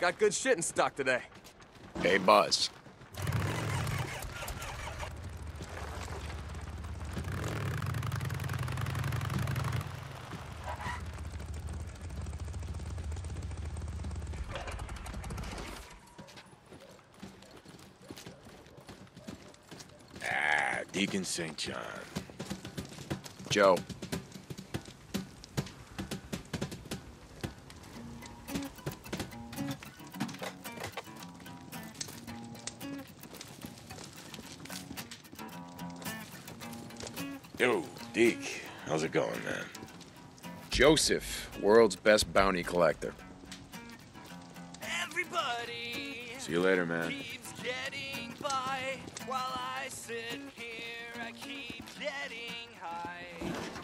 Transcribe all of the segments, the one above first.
Got good shit in stock today. Hey, Buzz. Ah, Deacon St. John. Joe. How's it going, man? Joseph, world's best bounty collector. Everybody See you later, man. keeps getting by while I sit here. I keep getting high.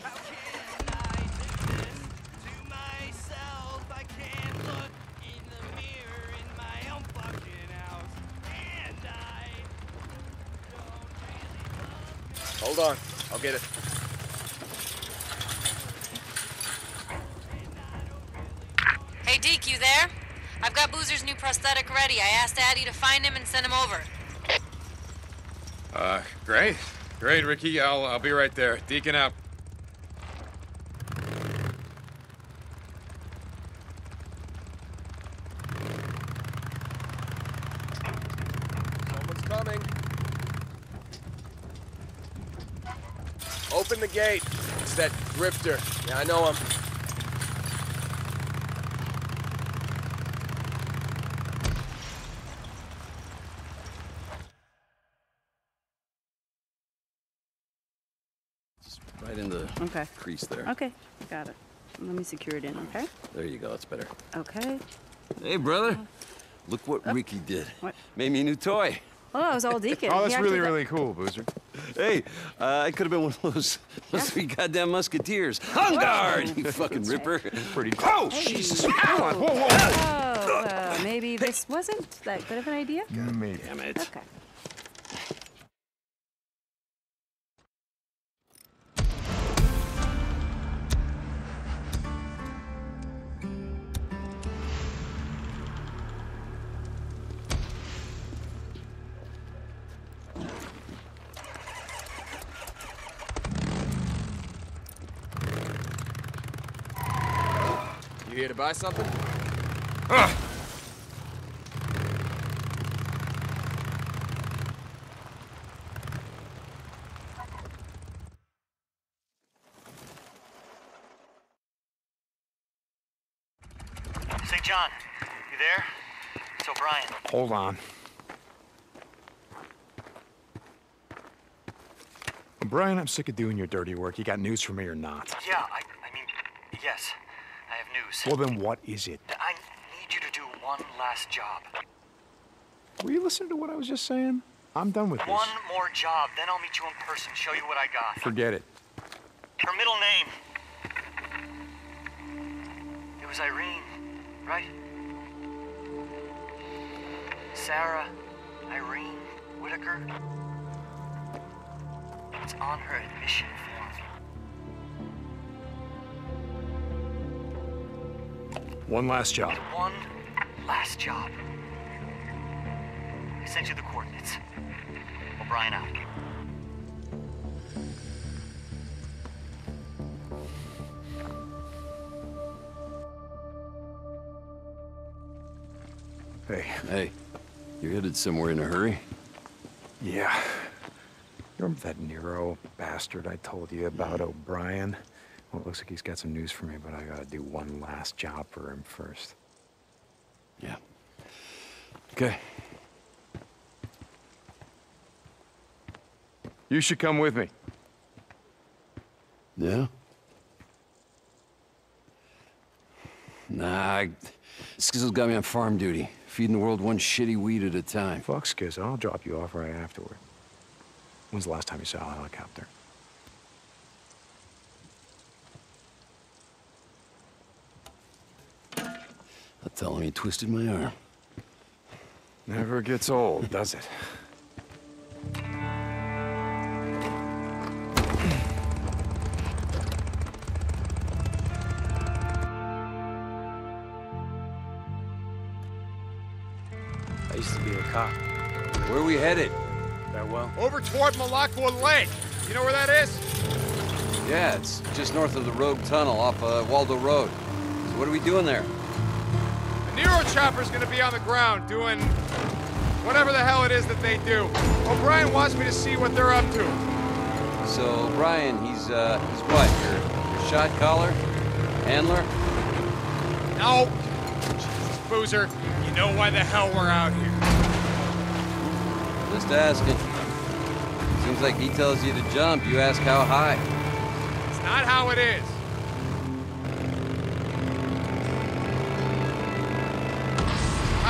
How can I do this to myself? I can't look in the mirror in my own fucking house, and I don't really love Hold on, I'll get it. Hey, Deke, you there? I've got Boozer's new prosthetic ready. I asked Addy to find him and send him over. Uh, great. Great, Ricky. I'll, I'll be right there. Deacon out. Someone's coming. Open the gate. It's that grifter. Yeah, I know him. Okay. crease there. Okay, got it. Let me secure it in, okay? There you go. That's better. Okay. Hey, brother. Look what Ricky did. What? Made me a new toy. Oh, I was all deacon. Oh, that's really, really cool, Boozer. Hey, uh, I could have been one of those, those three goddamn musketeers. On guard, you fucking ripper. Pretty Oh, Hey. Jesus. Come on, whoa, whoa, whoa. Oh, uh, maybe this wasn't that good of an idea? Maybe. Damn it. Okay. To buy something? St. John, you there? It's O'Brien. Hold on. Brian, I'm sick of doing your dirty work. You got news for me or not? Yeah, I, I mean, yes, I have news. Well, then what is it? I need you to do one last job. Were you listening to what I was just saying? I'm done with this. One more job, then I'll meet you in person, show you what I got. Forget it. Her middle name. It was Irene, right? Sarah Irene Whitaker. It's on her admission One last job. One last job. I sent you the coordinates. O'Brien out. Hey, Hey, you're headed somewhere in a hurry? yeah. You remember that Nero bastard I told you about, O'Brien? Well, it looks like he's got some news for me, but I gotta do one last job for him first. Yeah. Okay. You should come with me. Yeah? Nah, I, Skizzo's got me on farm duty, feeding the world one shitty weed at a time. Fuck Skiz, I'll drop you off right afterward. When's the last time you saw a helicopter? Tell him he twisted my arm. Never gets old, does it? I used to be a cop. Where are we headed? Farewell. Over toward Malacqua Lake. You know where that is? Yeah, it's just north of the Rogue Tunnel off uh, Waldo Road. So what are we doing there? Nero chopper's gonna be on the ground doing whatever the hell it is that they do. O'Brien wants me to see what they're up to. So Brian, he's uh, he's what? Your, your shot caller, handler? No. Jesus, Boozer, you know why the hell we're out here. Just asking. Seems like he tells you to jump. You ask how high. It's not how it is.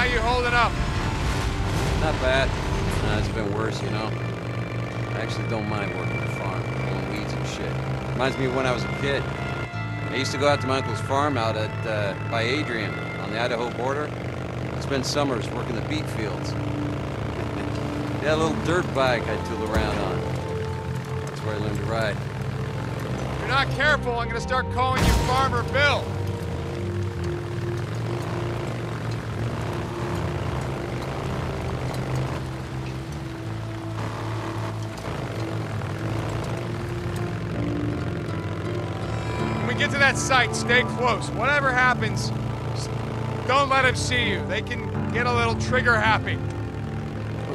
How you holding up? Not bad. Nah, it's been worse, you know. I actually don't mind working the farm, pulling weeds and shit. Reminds me of when I was a kid. I used to go out to my uncle's farm out at uh, by Adrian on the Idaho border. Spend summers working the beet fields. A little dirt bike I'd tool around on. That's where I learned to ride. If you're not careful, I'm gonna start calling you Farmer Bill. That site, stay close. Whatever happens, don't let them see you. They can get a little trigger happy.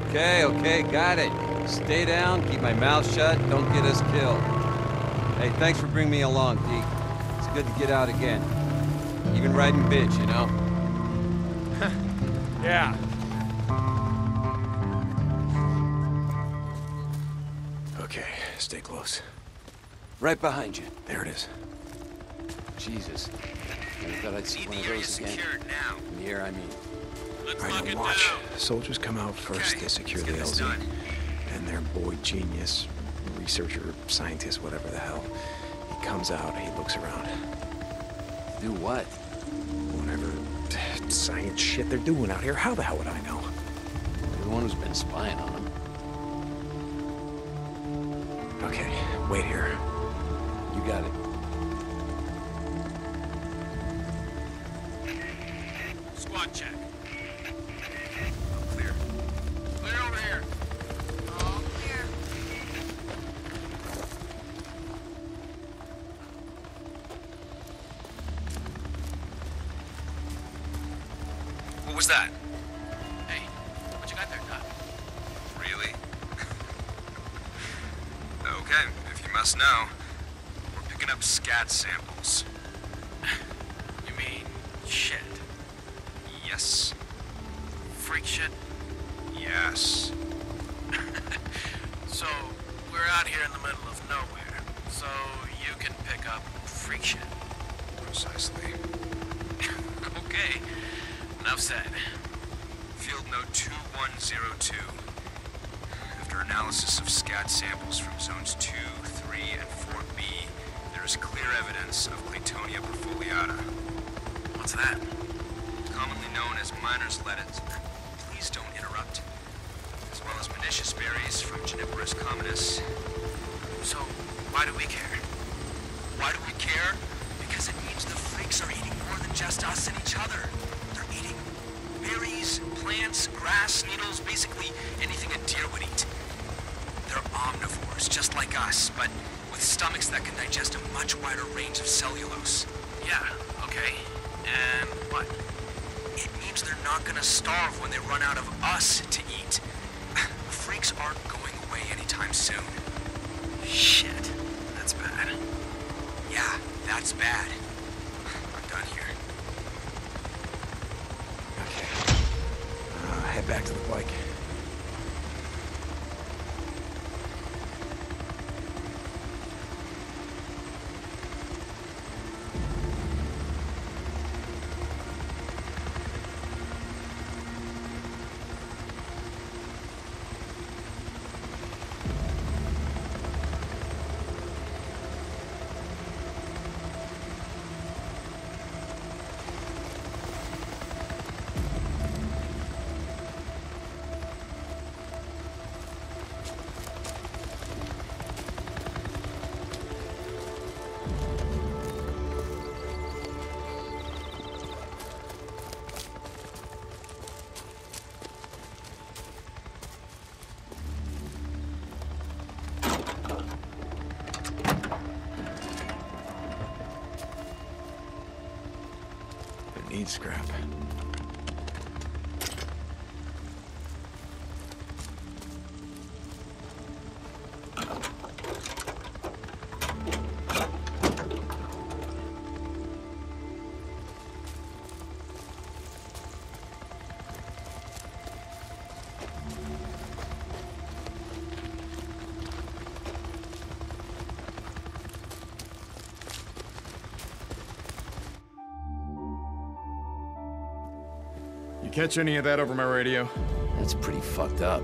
Okay, okay, got it. Stay down, keep my mouth shut, don't get us killed. Hey, thanks for bringing me along, Deke. It's good to get out again. Even riding bitch, you know? Yeah. Okay, stay close. Right behind you. There it is. Jesus. I thought I'd see one of those again. now. In the air, I mean. Let's All lock it now watch. down. Soldiers come out first. Okay, They secure the get LZ. done. And their boy genius, researcher, scientist, whatever the hell, he comes out. He looks around. Do what? Whatever science shit they're doing out here. How the hell would I know? You're the one who's been spying on him. Okay, wait here. You got it. Was that? Hey, what you got there, Doc? Really? okay, if you must know, we're picking up scat samples. That's bad. Scrap. You catch any of that over my radio? That's pretty fucked up.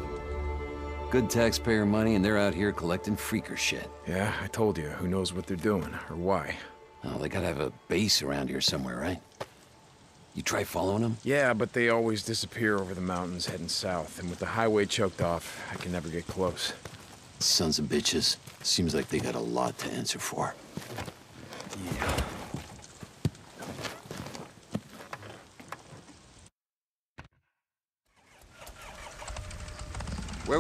Good taxpayer money, and they're out here collecting freaker shit. Yeah, I told you. Who knows what they're doing, or why. Oh, they gotta have a base around here somewhere, right? You try following them? Yeah, but they always disappear over the mountains heading south, and with the highway choked off, I can never get close. Sons of bitches. Seems like they got a lot to answer for. Yeah.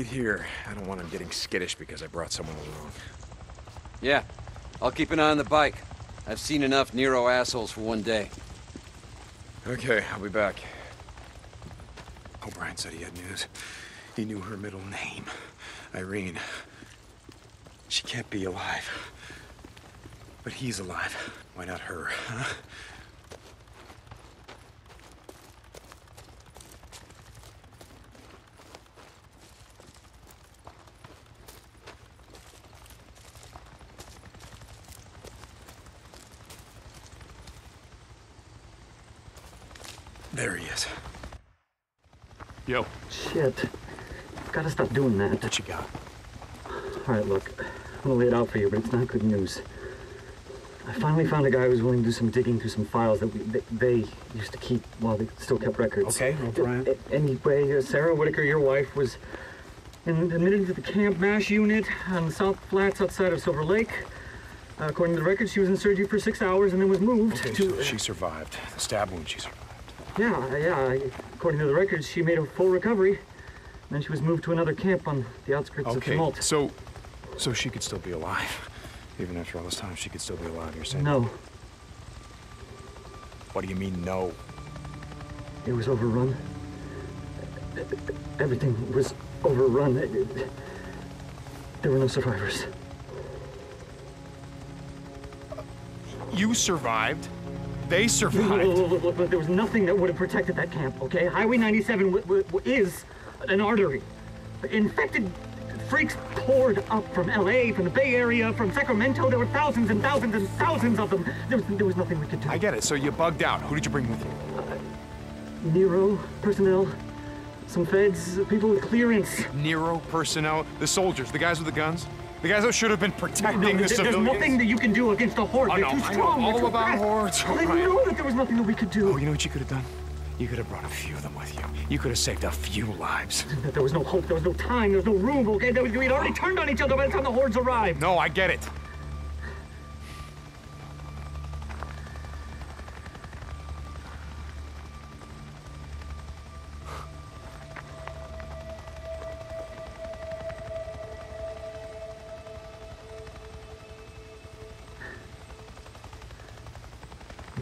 Wait here. I don't want him getting skittish because I brought someone along. Yeah, I'll keep an eye on the bike. I've seen enough Nero assholes for one day. Okay, I'll be back. Oh, O'Brien said he had news. He knew her middle name. Irene. She can't be alive. But he's alive. Why not her, huh? There he is. Yo. Shit. Gotta stop doing that. What you got? All right, look. I'm gonna lay it out for you, but it's not good news. I finally found a guy who was willing to do some digging through some files that we, they, they used to keep while they still kept records. Okay, O'Brien. A- Anyway, uh, Sarah Whitaker, your wife, was in, admitted to the Camp MASH unit on the South Flats outside of Silver Lake. Uh, according to the records, she was in surgery for six hours and then was moved Okay, to. so she survived. The stab wound, she survived. Yeah, yeah. According to the records, she made a full recovery. Then she was moved to another camp on the outskirts of Okay, Tumalo. so, so she could still be alive. Even after all this time, she could still be alive, you're saying? No, What do you mean, no? it was overrun. Everything was overrun. There were no survivors. You survived? They survived? look, look, look, look, there was nothing that would have protected that camp, okay? Highway 97 w- w- w- is an artery. Infected freaks poured up from LA, from the Bay Area, from Sacramento. There were thousands and thousands and thousands of them. There was, there was nothing we could do. I get it. So you bugged out. Who did you bring with you? Uh, Nero, personnel, some feds, people with clearance. Nero personnel, the soldiers, the guys with the guns, the guys that should have been protecting No, the there- there's civilians. nothing that you can do against the horde. Oh, They're no, too I know strong. All too about fast. hordes, I right. know that there was nothing that we could do. Oh, you know what you could have done? You could have brought a few of them with you. You could have saved a few lives. There was no hope, there was no time, there was no room, okay? There was, we'd already turned on each other by the time the hordes arrived. No, I get it.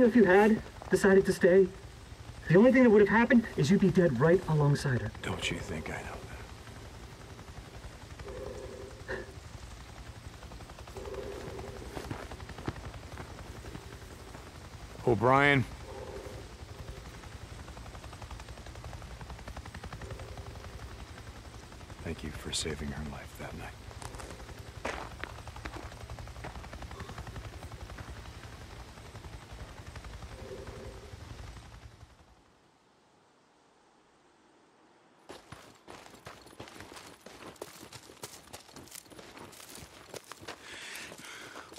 Know, if you had decided to stay, the only thing that would have happened is you'd be dead right alongside her. Don't you think I know that? O'Brien. Thank you for saving her life that night.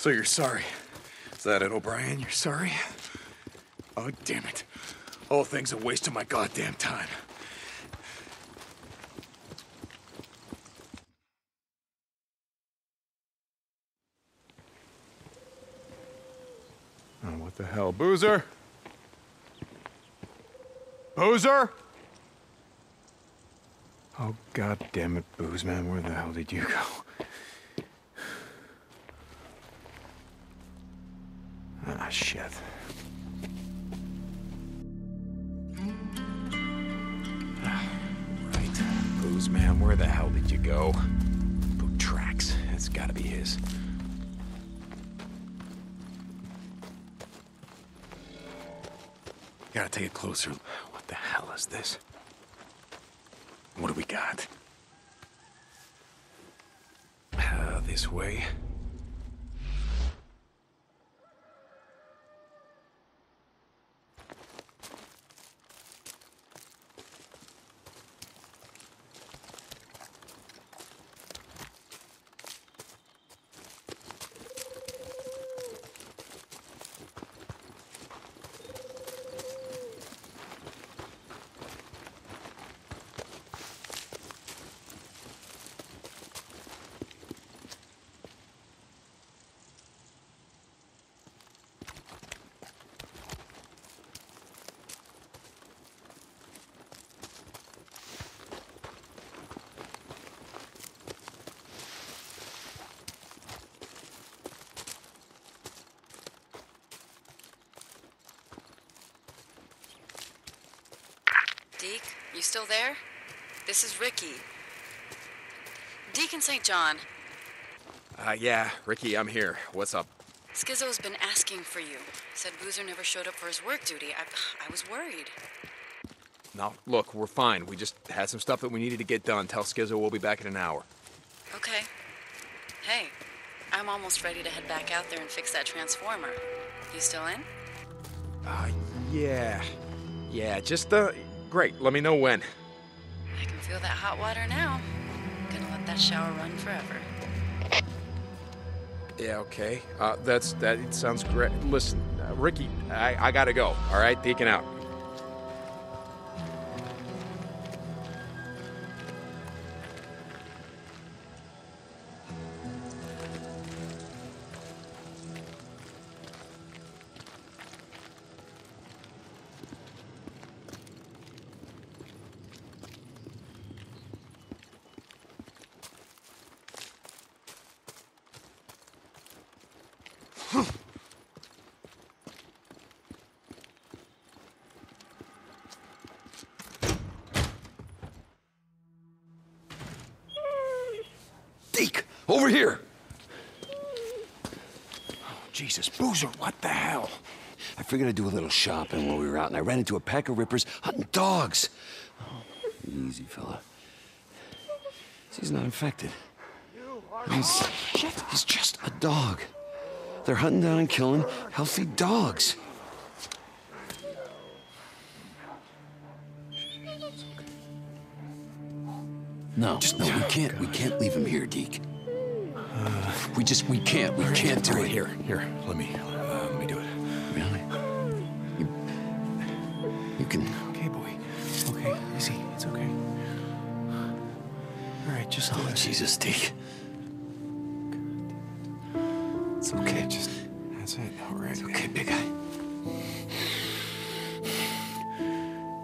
So you're sorry. Is that it, O'Brien? You're sorry? Oh, damn it. All thing's a waste of my goddamn time. Oh, what the hell? Boozer? Boozer? Oh, god damn it, Booze Man, where the hell did you go? Go? Boot tracks. It's gotta be his. Gotta take a closer. What the hell is this? What do we got? Uh, this way. Deke, you still there? This is Ricky. Deacon St. John, Uh, yeah, Ricky, I'm here. What's up? Skizzo's been asking for you. Said Boozer never showed up for his work duty. I, I was worried. No, look, we're fine. We just had some stuff that we needed to get done. Tell Skizzo we'll be back in an hour. Okay. Hey, I'm almost ready to head back out there and fix that transformer. You still in? Uh, yeah. Yeah, just, uh, great. Let me know when. I can feel that hot water now. Gonna let that shower run forever. Yeah, okay. Uh, that's, that it sounds great. Listen, uh, Ricky, I, I gotta go, all right? Deacon out. Figured I'd do a little shopping while we were out, and I ran into a pack of rippers hunting dogs. Oh, easy, fella. He's not infected. He's, he's just a dog. They're hunting down and killing healthy dogs. No, Just no, we can't. We can't leave him here, Deke. we just, we can't. We can't do right, it. here, here. Let me, just take. It's okay. Just that's it. All right. It's okay, big guy.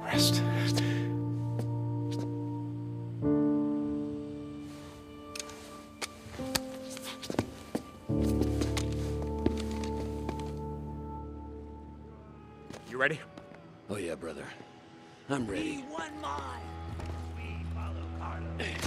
Rest. You ready? Oh yeah, brother. I'm ready. We follow Carlos.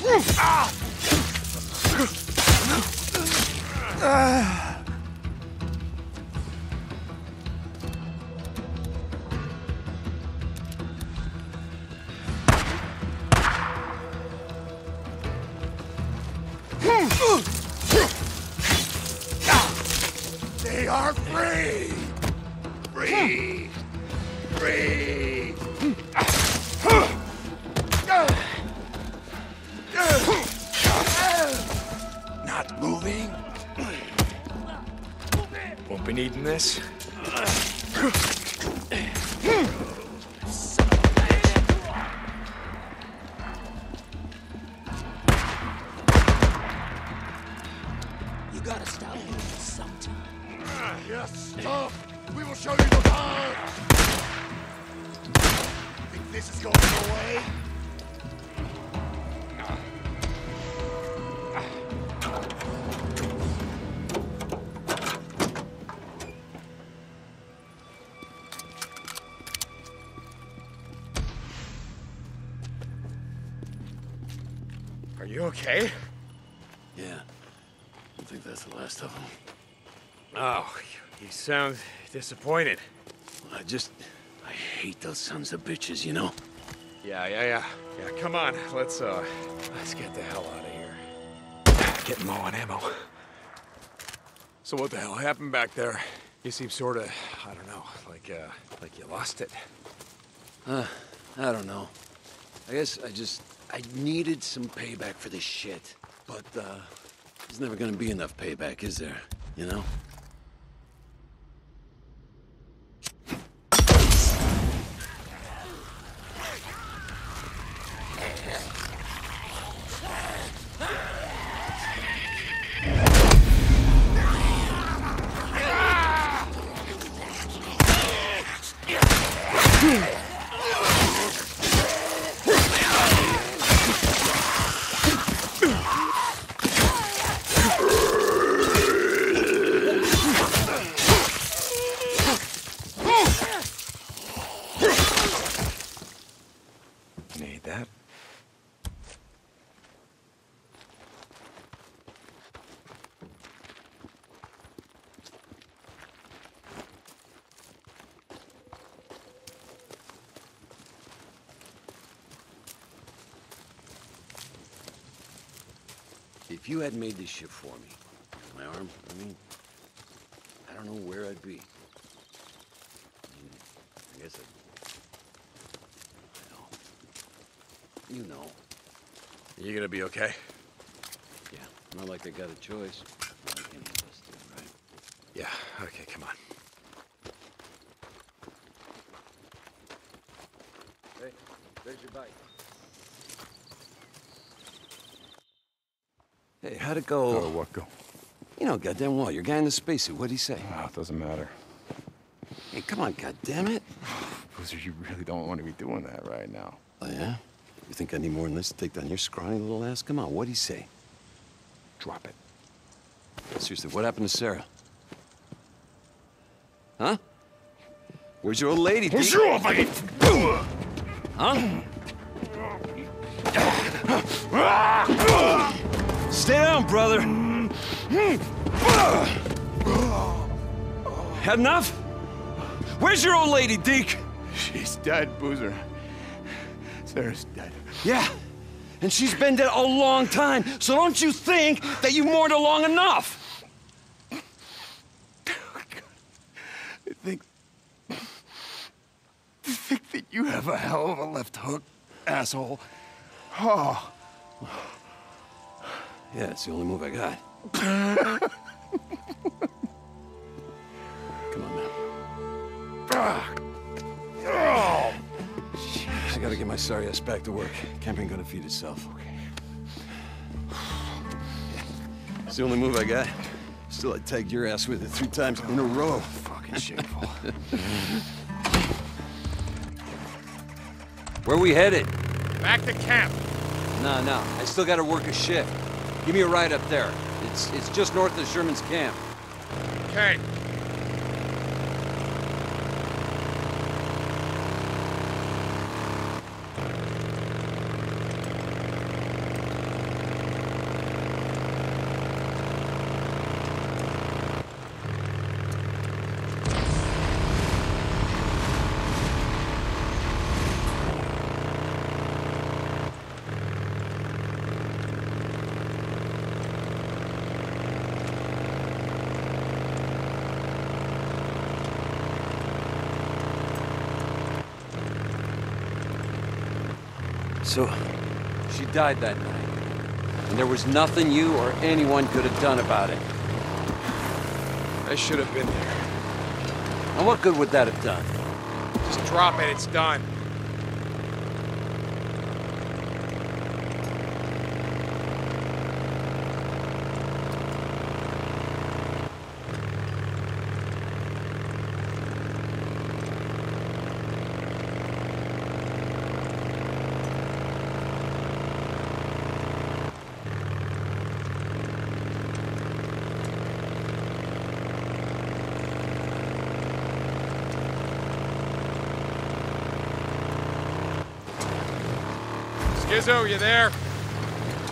Saw you okay? Yeah. I think that's the last of them. Oh, you sound disappointed. I just... I hate those sons of bitches, you know? Yeah, yeah, yeah. Yeah, come on. Let's, uh, let's get the hell out of here. Getting low on ammo. So what the hell happened back there? You seem sort of, I don't know, like, uh, like you lost it. Uh, I don't know. I guess I just... I needed some payback for this shit. But, uh, there's never gonna be enough payback, is there? You know? Need that. If you had made this shit for me, my arm, I mean, I don't know where I'd be. I, mean, I guess I'd... I know. You know. You gonna be okay? Yeah, not like I got a choice. Like any of us do, right? Yeah, okay, come on. Hey, there's your bike. Hey, how'd it go? Oh, what go? You know, goddamn well, your guy in the spacesuit, what'd he say? Ah, it doesn't matter. Hey, come on, goddamn it! Boozer, you really don't want to be doing that right now. Oh, yeah? You think I need more than this to take down your scrawny little ass? Come on, what'd he say? Drop it. Seriously, what happened to Sarah? Huh? Where's your old lady? Where's your old lady? Huh? Stay down, brother. Had enough? Where's your old lady, Deke? She's dead, Boozer. Sarah's dead. Yeah, and she's been dead a long time, so don't you think that you mourned her long enough? I think. I think that you have a hell of a left hook, asshole. Oh. Yeah, it's the only move I got. Come on, man. Oh. Ah. I gotta get my sorry ass back to work. Camp ain't gonna feed itself. Okay. It's the only move I got. Still, I tagged your ass with it three times in a row. Fucking shameful. Where we headed? Back to camp. No, no. I still gotta work a shift. Give me a ride up there. It's it's just north of Sherman's camp. Okay. So, she died that night. And there was nothing you or anyone could have done about it. I should have been there. And what good would that have done? Just drop it. It's done. Skizzo, you there?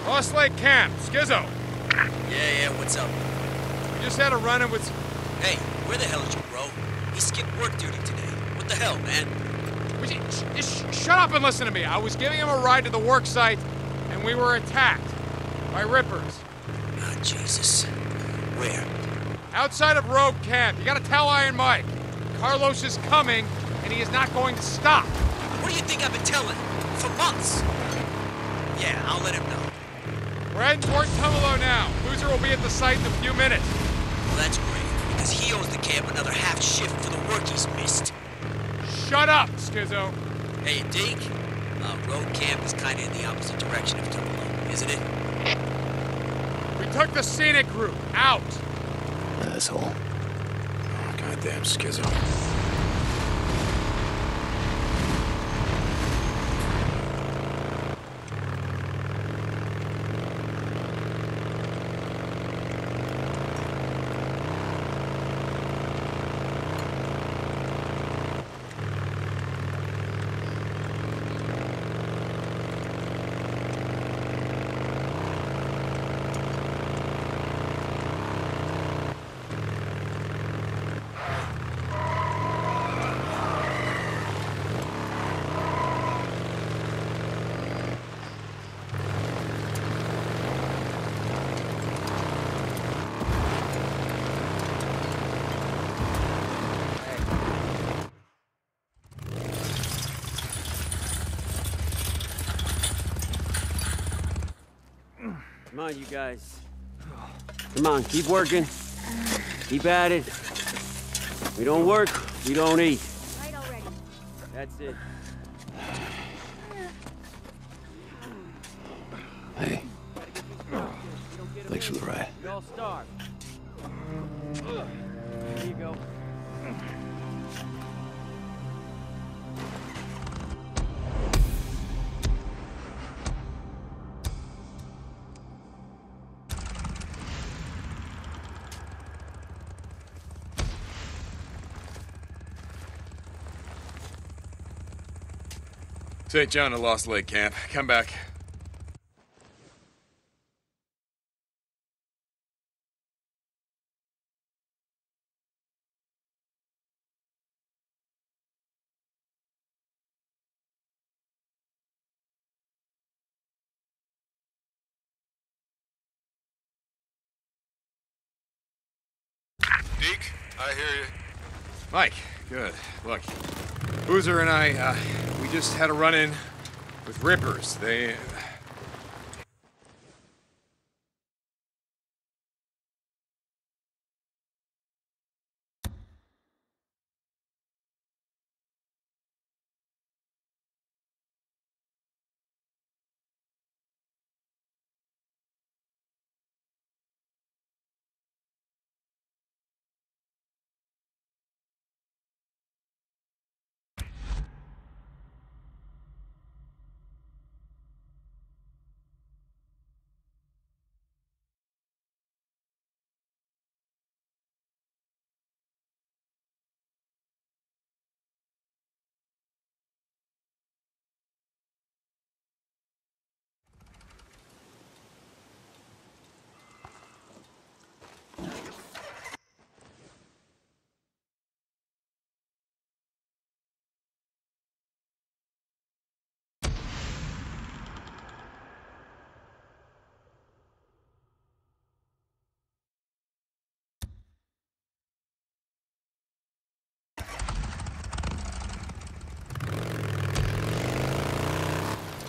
Lost Lake Camp. Skizzo. Yeah, yeah, what's up? We just had a run-in with... Hey, where the hell is your bro? He skipped work duty today. What the hell, man? Would you- sh- sh- shut up and listen to me. I was giving him a ride to the work site, and we were attacked by rippers. Ah, Jesus. Where? Outside of Rogue Camp. You gotta tell Iron Mike. Carlos is coming, and he is not going to stop. What do you think I've been telling? For months. Yeah, I'll let him know. We're heading toward Tumalo now. Boozer will be at the site in a few minutes. Well, that's great, because he owes the camp another half shift for the work he's missed. Shut up, Skizzo. Hey, Deke. Uh, road camp is kind of in the opposite direction of Tumalo, isn't it? We took the scenic route. Out. Asshole. Goddamn Skizzo. Come on, you guys. Come on, keep working. Keep at it. We don't work, we don't eat. Right already. That's it. St. John to Lost Lake Camp. Come back. Deke, I hear you. Mike, good. Look, Boozer and I, uh, we just had a run-in with Rippers. They...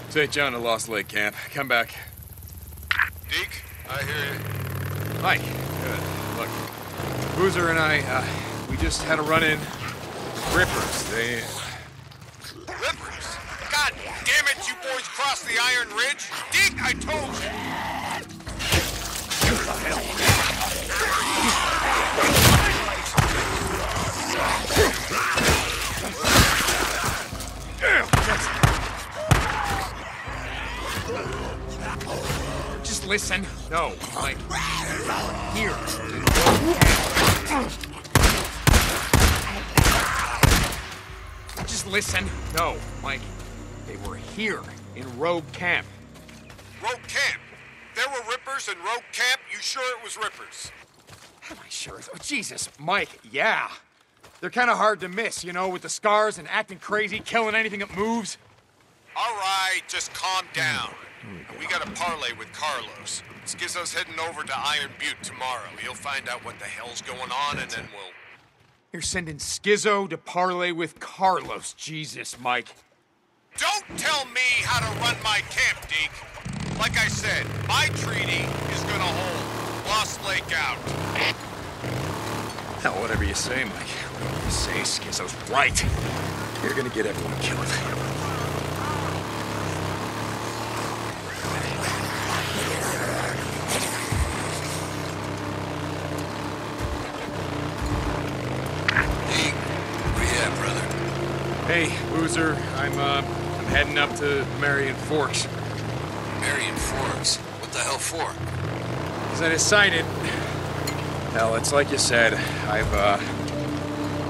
St. John to Lost Lake Camp. Come back. Deke, I hear you. Mike, good. Look, Boozer and I, uh, we just had a run-in Rippers. They... Rippers? God damn it, you boys crossed the Iron Ridge? Deke, I told you! Just listen. No, Mike. Here. Just listen. No, Mike. They were here in Rogue Camp. Rogue Camp. There were Rippers in Rogue Camp. You sure it was Rippers? Am I sure? Oh, Jesus, Mike, yeah. They're kind of hard to miss, you know, with the scars and acting crazy, killing anything that moves. All right, just calm hmm. down. We got a parlay with Carlos. Skizzo's heading over to Iron Butte tomorrow. He'll find out what the hell's going on, and then we'll. You're sending Skizzo to parlay with Carlos. Jesus, Mike. Don't tell me how to run my camp, Deke. Like I said, my treaty is gonna hold. Lost Lake out. Hell, whatever you say, Mike. Whatever you say, Skizzo's right. You're gonna get everyone killed. Hey, Boozer, I'm, uh, I'm heading up to Marion Forks. Marion Forks. What the hell for? As I decided, hell, it's like you said, I've, uh,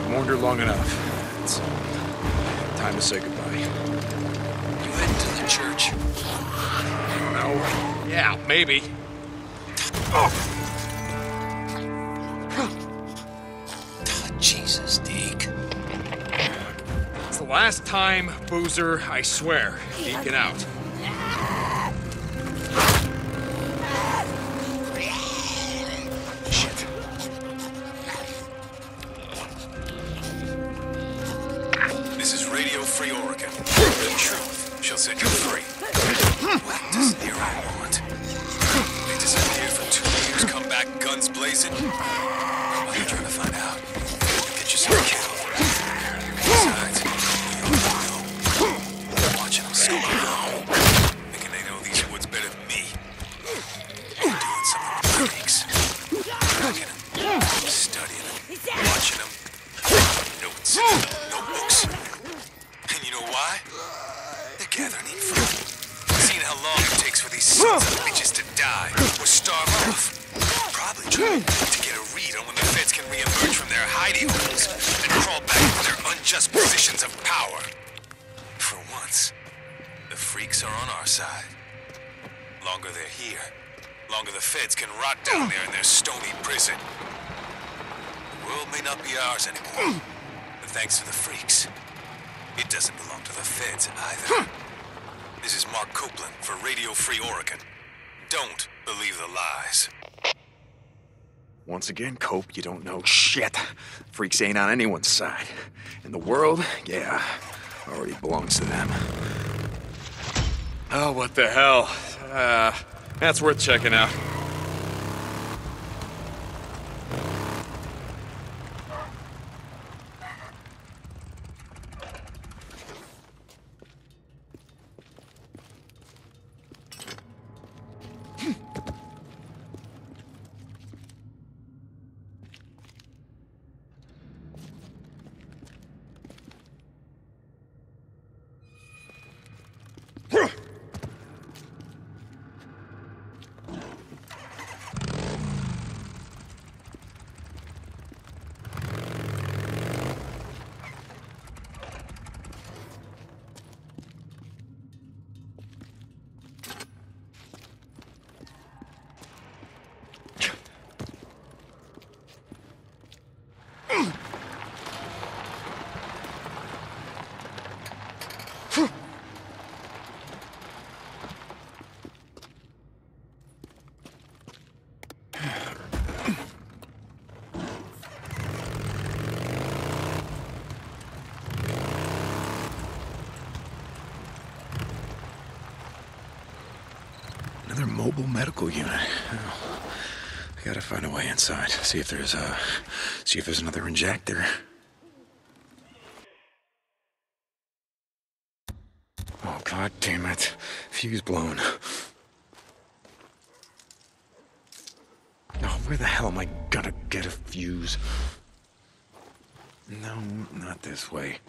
mourned her long enough. It's time to say goodbye. You heading to the church? No. Yeah, maybe. Jesus, Deke. It's the last time, Boozer, I swear. Deacon out. You don't know shit. Freaks ain't on anyone's side. And the world, yeah, already belongs to them. Oh, what the hell? Uh, that's worth checking out. Another mobile medical unit. Oh, I gotta find a way inside. See if there's a. See if there's another injector. Oh god damn it! Fuse blown. Oh, where the hell am I gonna get a fuse? No, not this way.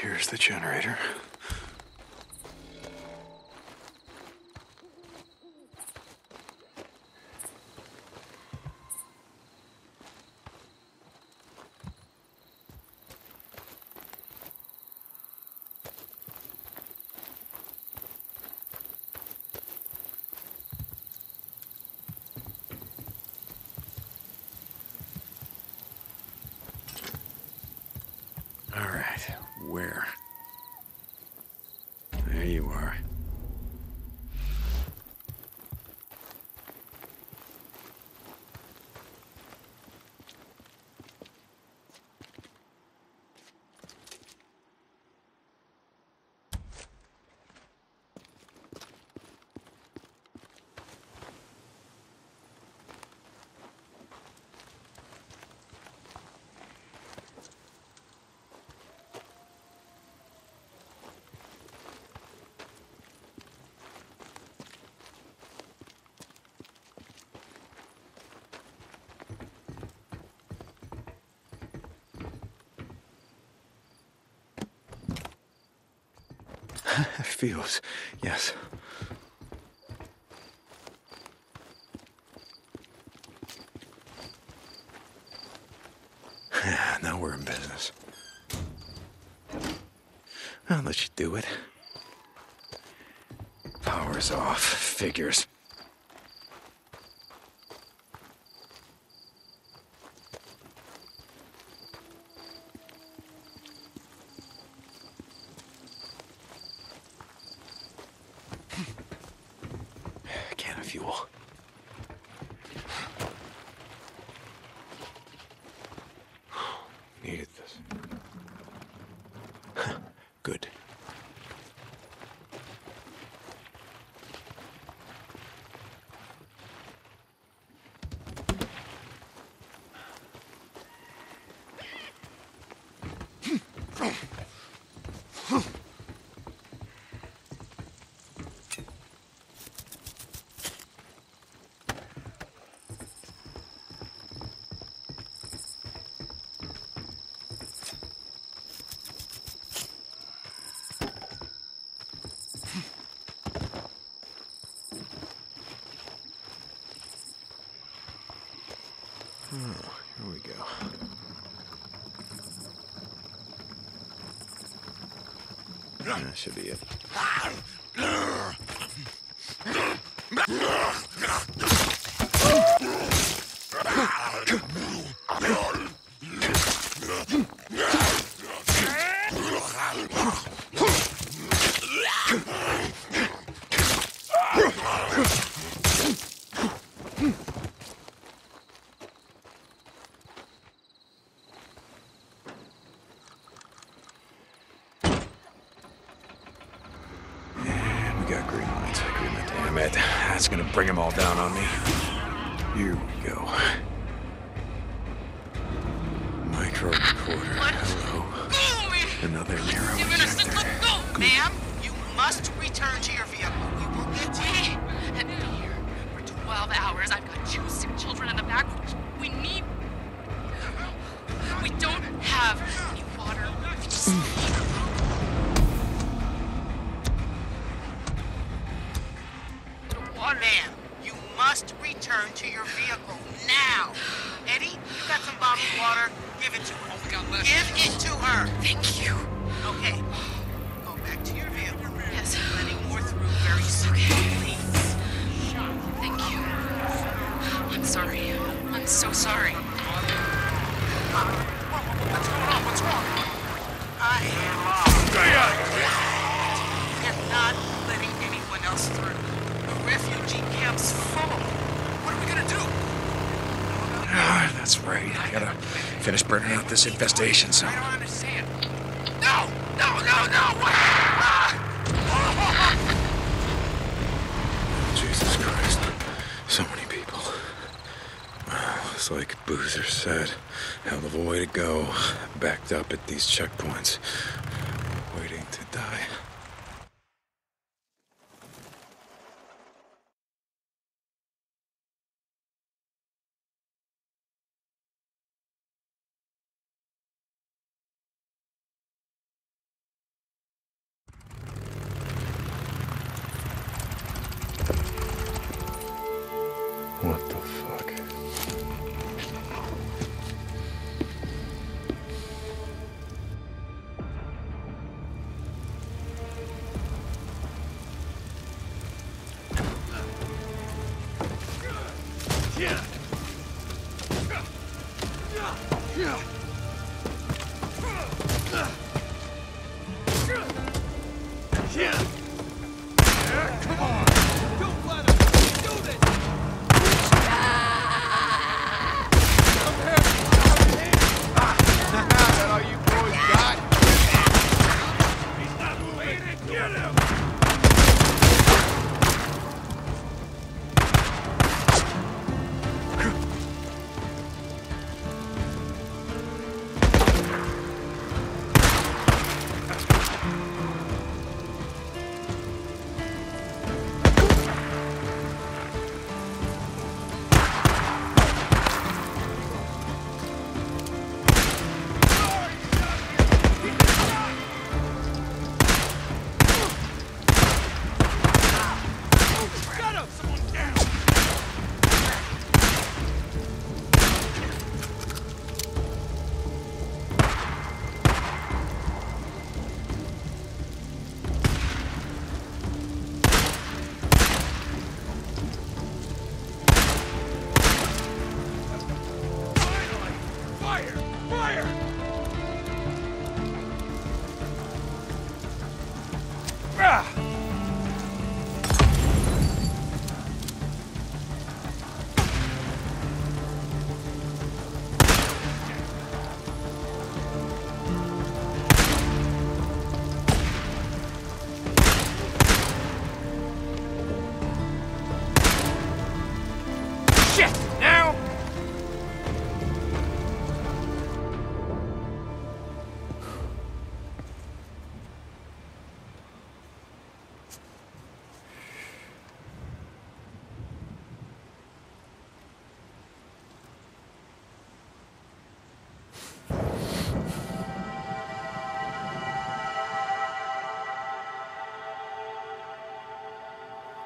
Here's the generator. All right, where? There you are. Feels, yes. now we're in business. I'll let you do it. Power's off. Figures. should be it. That's right. I gotta finish burning out this infestation So. I don't understand. No! No, no, no! What? Oh, Jesus Christ. So many people. It's like Boozer said. Hell of a way to go. Backed up at these checkpoints.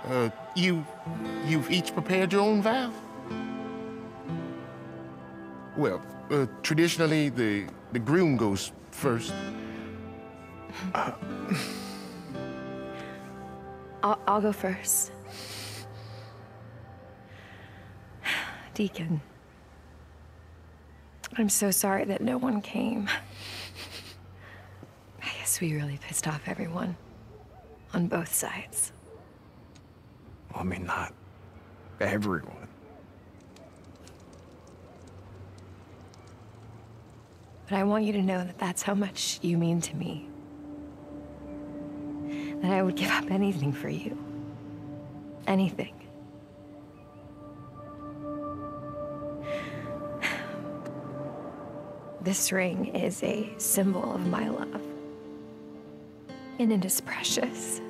Uh, you, you've each prepared your own vow? Well, uh, traditionally, the, the groom goes first. Uh. I'll, I'll go first. Deacon, I'm so sorry that no one came. I guess we really pissed off everyone on both sides. I mean, not everyone. But I want you to know that that's how much you mean to me. That I would give up anything for you. Anything. This ring is a symbol of my love. And it is precious.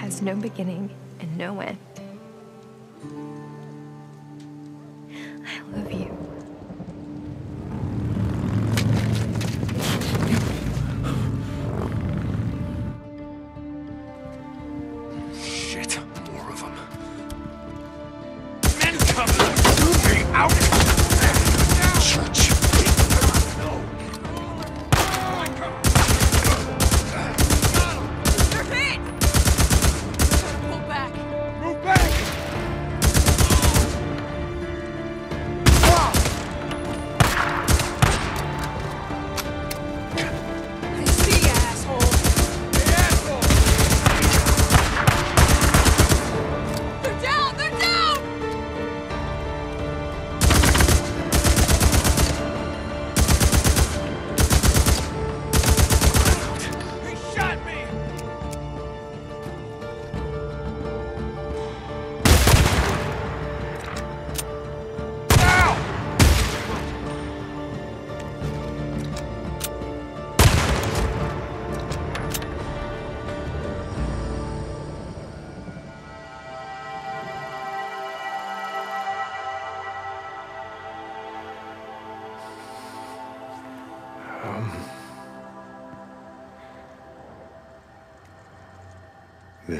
Has no beginning and no end.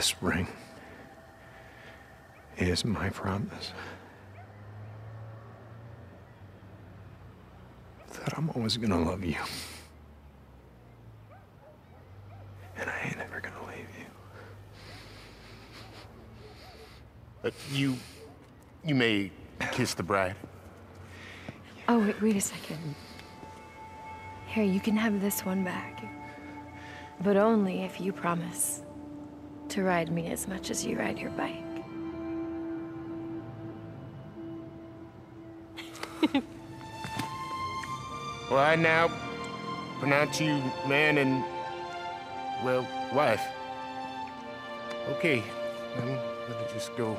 This ring is my promise that I'm always gonna love you. And I ain't ever gonna leave you. But you, you may kiss the bride. Oh, wait, wait a second. Here, you can have this one back. But only if you promise to ride me as much as you ride your bike. Well, I now pronounce you man and, well, wife. Okay, I'm gonna just go.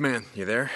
Man, you there?